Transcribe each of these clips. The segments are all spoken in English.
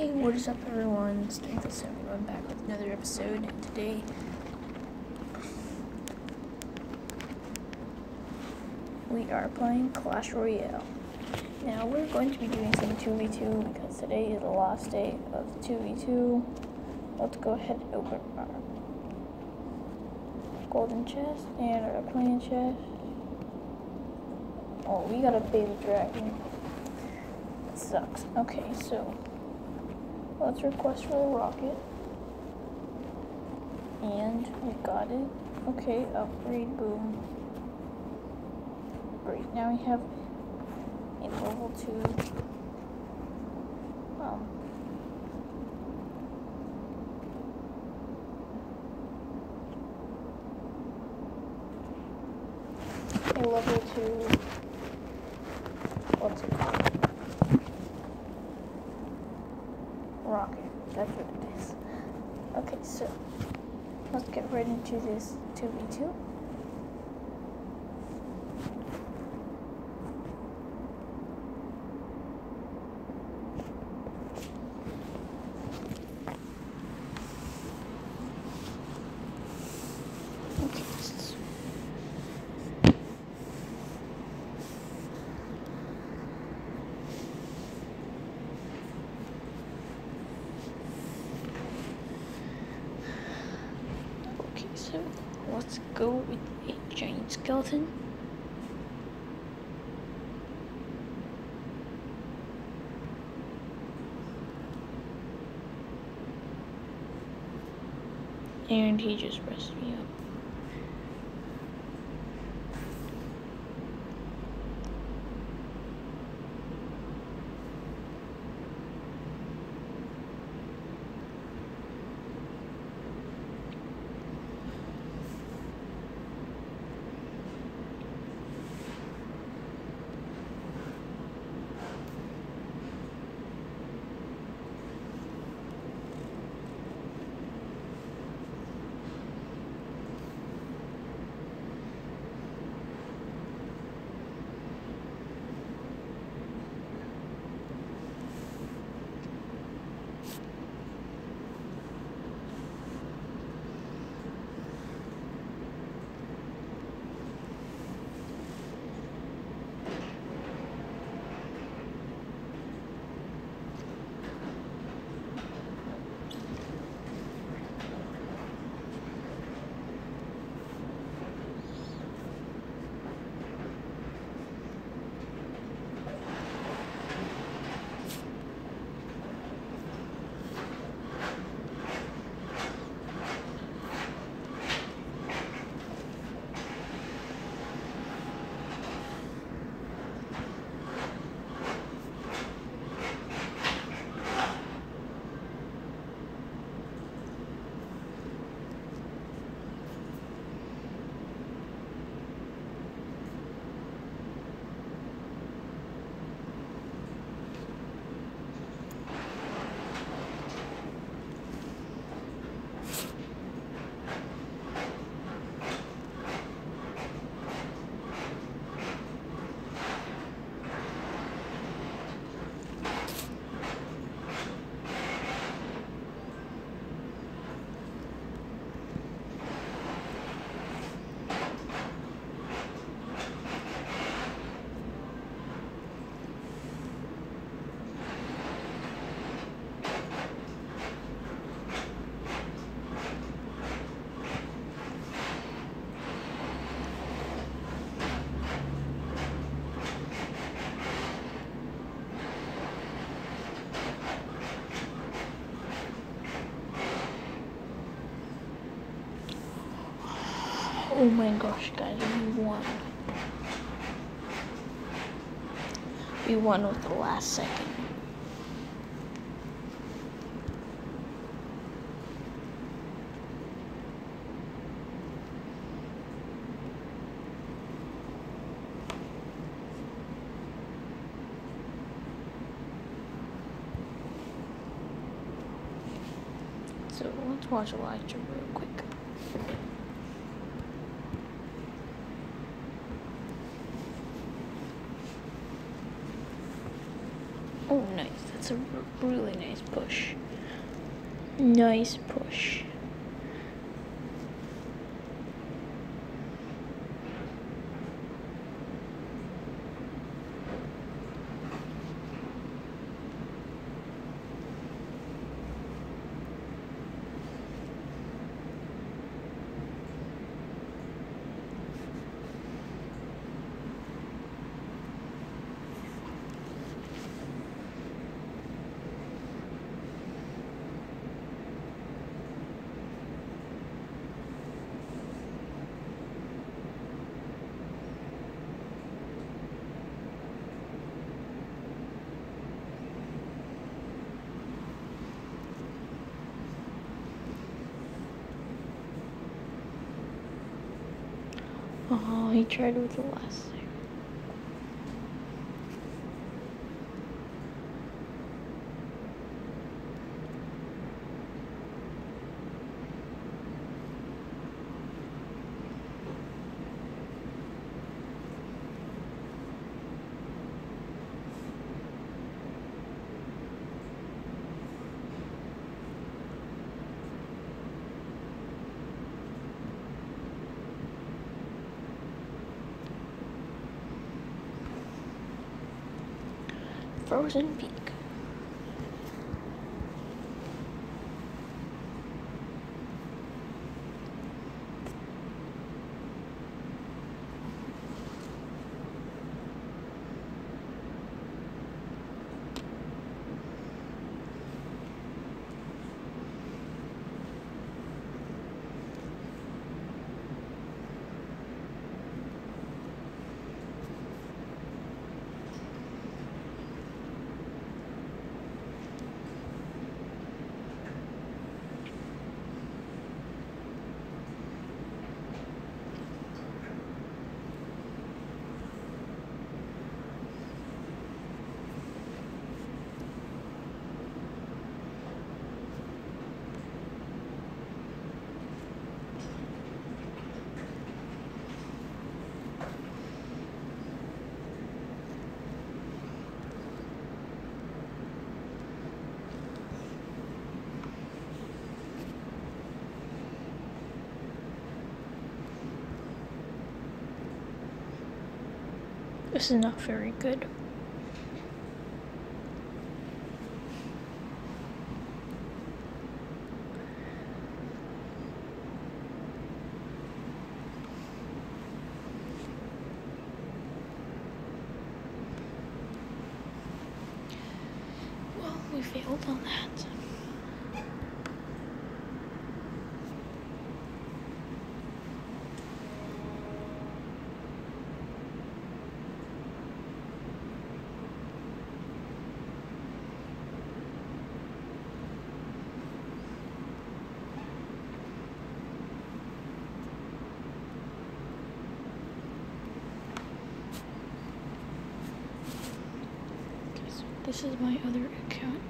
Hey, what is up, everyone? Strength of Seven. back with another episode. And today, we are playing Clash Royale. Now, we're going to be doing some 2v2 because today is the last day of 2v2. Let's go ahead and open our golden chest and our clan chest. Oh, we got a baby dragon. That sucks. Okay, so let's request for a rocket. And we got it. Okay, upgrade, boom. Great, now we have a level 2. Um, a level 2 what's it called? Rocket. That's what it is. Okay, so let's get right into this 2v2. Okay, this is Okay, so let's go with a giant skeleton. And he just pressed me up. Oh my gosh, guys, we won. We won with the last second. So let's watch Elijah real quick. Oh, nice. That's a really nice push. Nice push. Oh, he tried with the last Frozen Peak. This is not very good. Well, we failed on that. Okay, so this is my other account.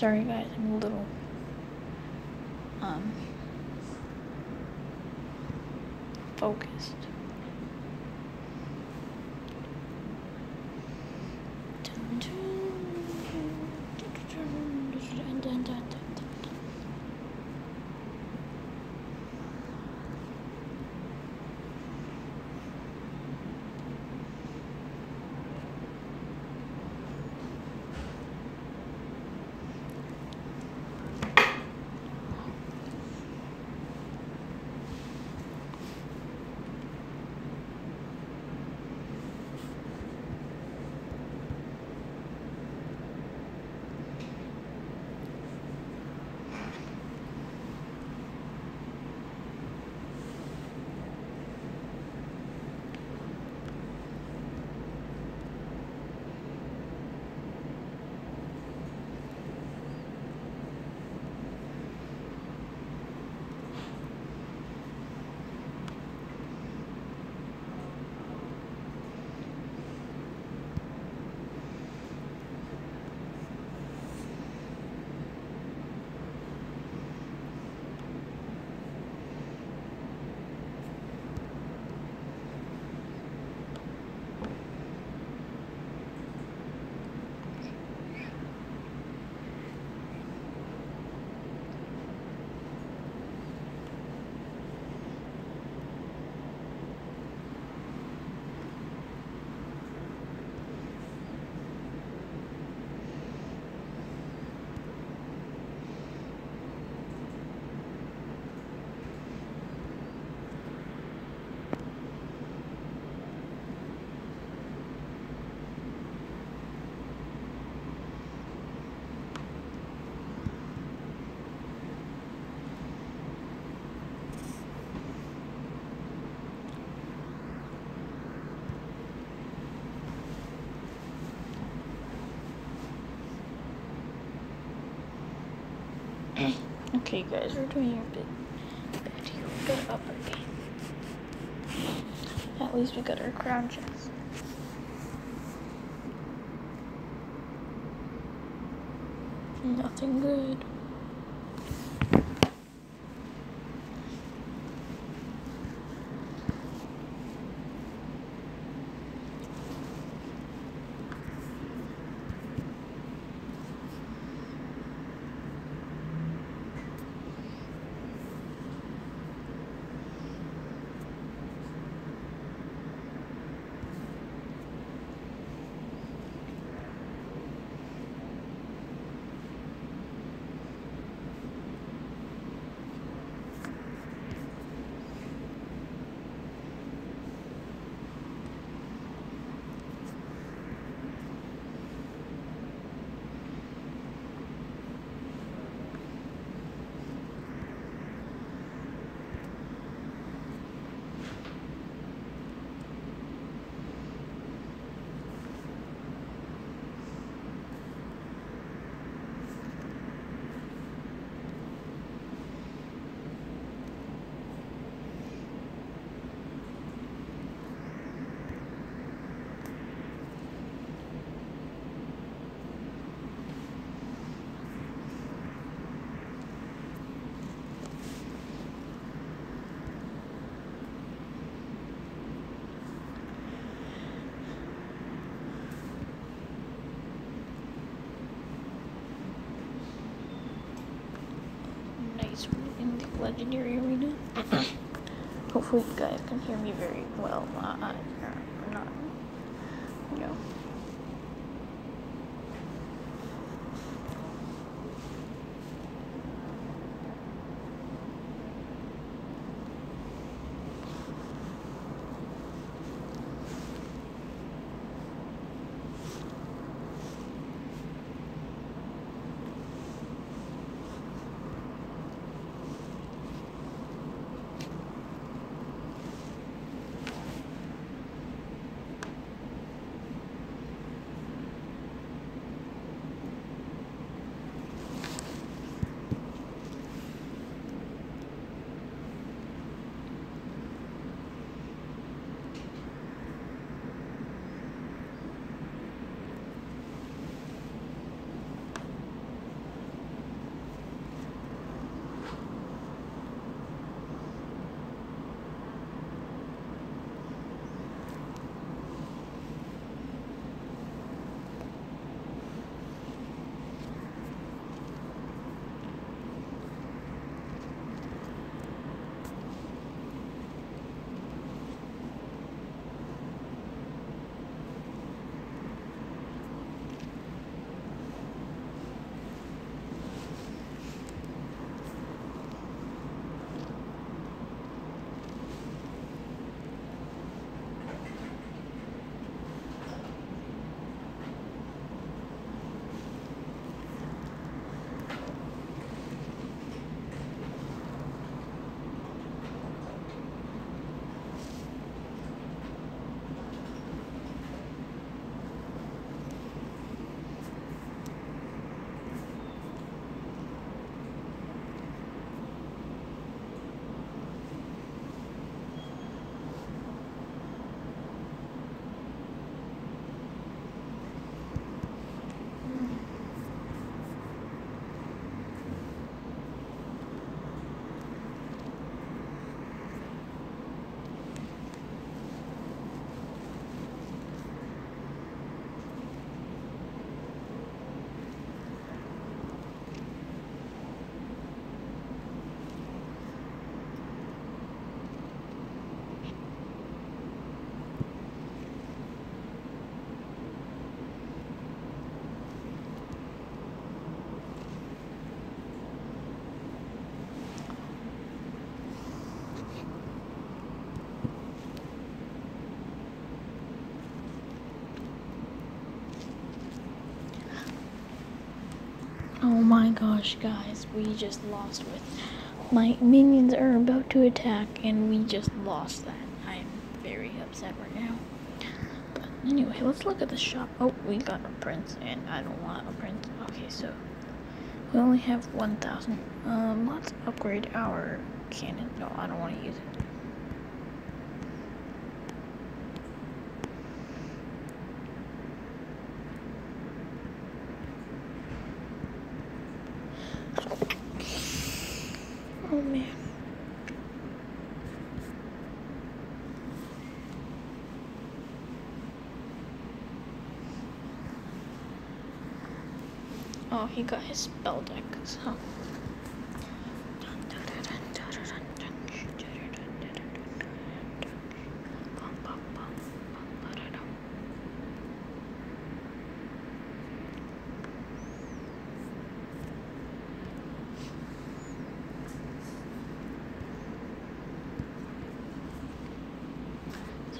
Sorry guys, I'm a little um focused. Okay, guys, we're doing your bit. here. We got an upper game. At least we got our crown chest. Nothing good. Nice in the legendary arena. Hopefully, you guys can hear me very well. Uh, my gosh, guys, we just lost with my minions are about to attack and we just lost that. I'm very upset right now. But anyway, let's look at the shop. Oh, we got a prince and I don't want a prince. Okay, so we only have 1,000. Um, let's upgrade our cannon. No, I don't want to use it. Oh man. Oh, he got his spell deck, so.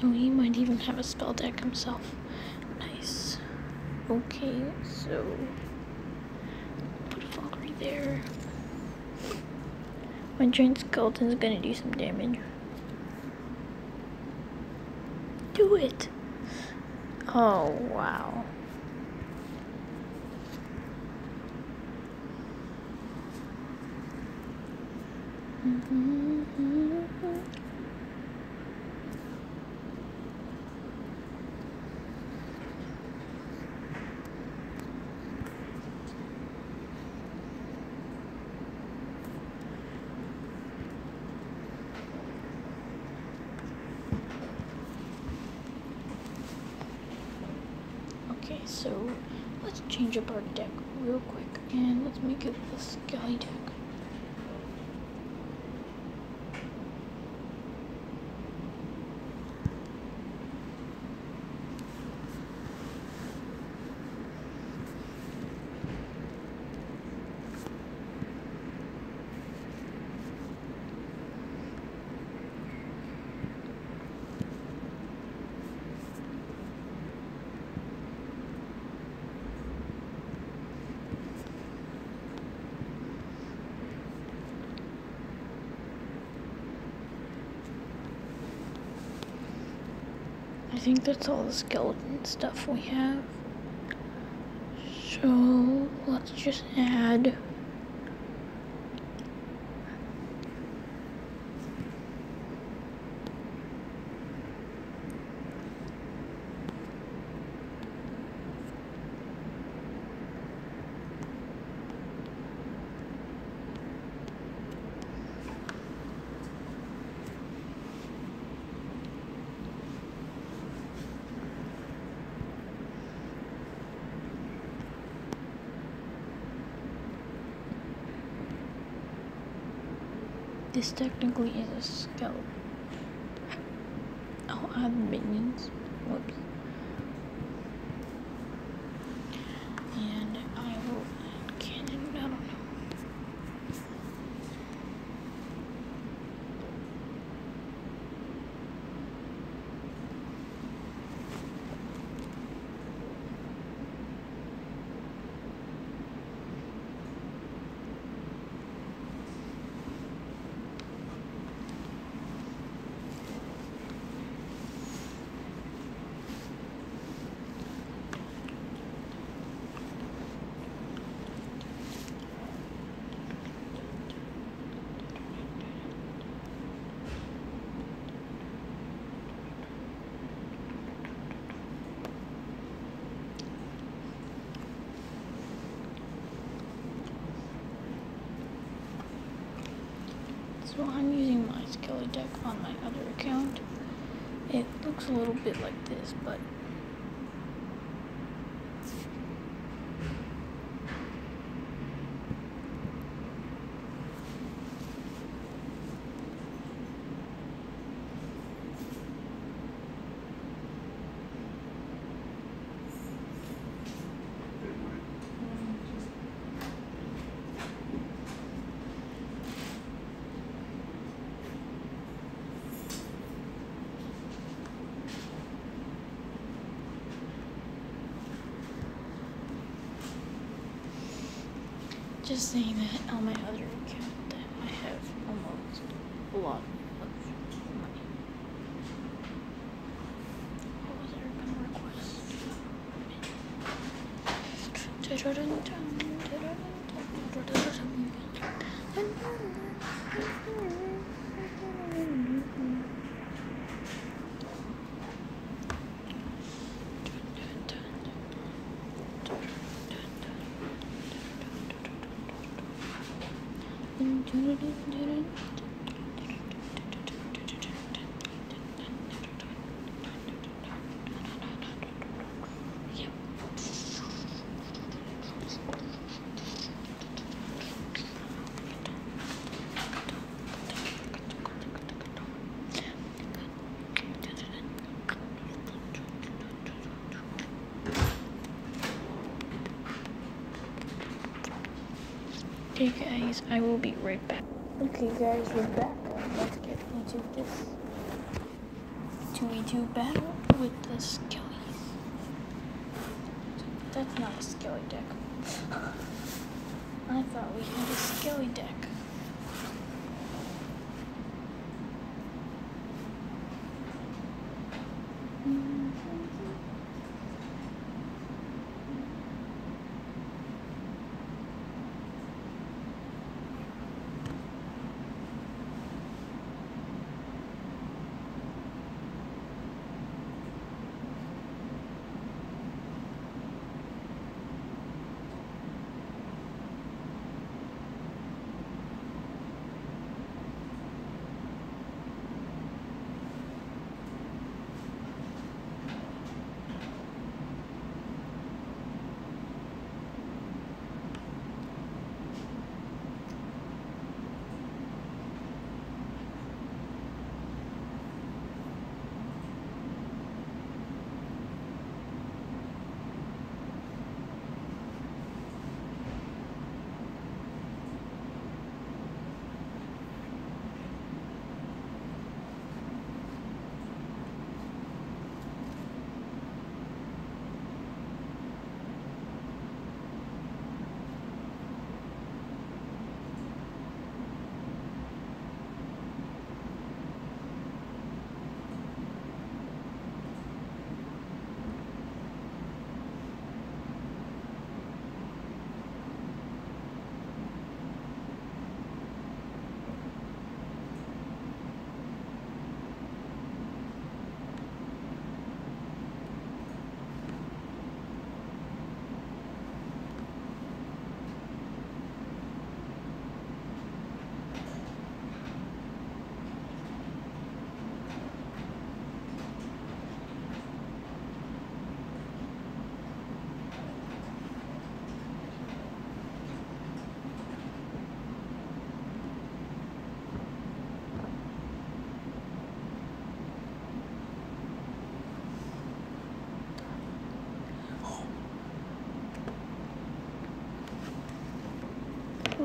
So he might even have a spell deck himself. Nice. Okay, so there. My giant skeleton's gonna do some damage. Do it! Oh, wow. Mm-hmm. Okay, so let's change up our deck real quick and let's make it the sky deck. I think that's all the skeleton stuff we have. So let's just add This technically is a. Oh I'll minions. Whoops. And I will add cannon. I don't know. So I'm using my Skelly deck on my other account. It looks a little bit like this, but just saying that on my other account that I have almost a lot of money. What was our gun request? Okay guys, I will be right back. Okay guys, we're back. Let's get into this 2v2 battle with the skellies. That's not a skelly deck. I thought we had a skelly deck.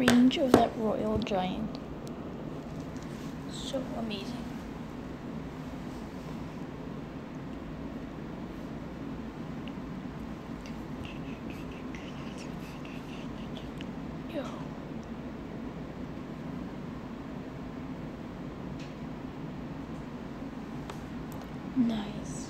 Range of that royal giant. So amazing. Yo. Nice.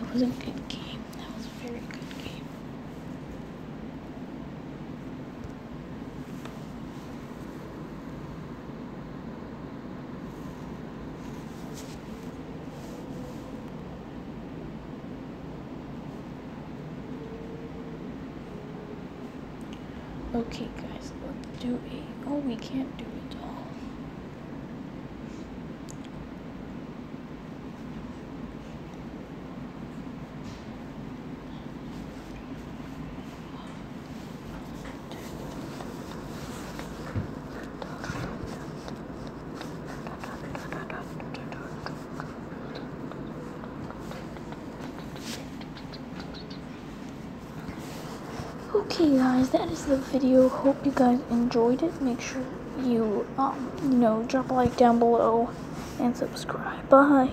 That was a good game. That was a very good game. Okay, guys, let's do a. Oh, we can't do it all. Okay guys, that is the video. Hope you guys enjoyed it. Make sure you um you know drop a like down below and subscribe. Bye.